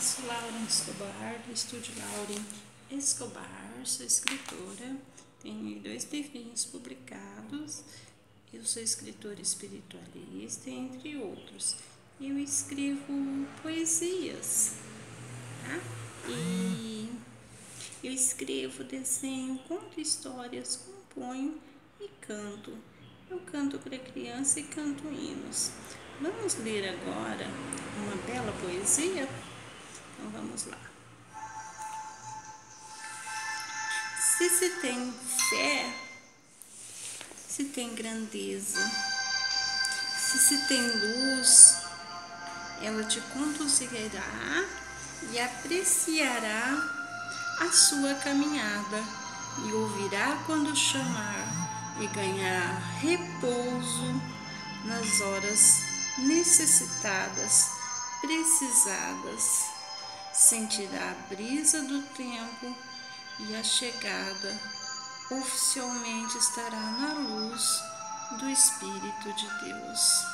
sou Lauren Escobar, do Estúdio Lauren Escobar, sou escritora, tenho dois livrinhos publicados, eu sou escritora espiritualista, entre outros. Eu escrevo poesias, tá? E eu escrevo, desenho, conto histórias, componho e canto. Eu canto para criança e canto hinos. Vamos ler agora uma bela poesia? Então vamos lá. Se se tem fé, se tem grandeza, se se tem luz, ela te conduzirá e apreciará a sua caminhada e ouvirá quando chamar e ganhará repouso nas horas necessitadas, precisadas. Sentirá a brisa do tempo e a chegada oficialmente estará na luz do Espírito de Deus.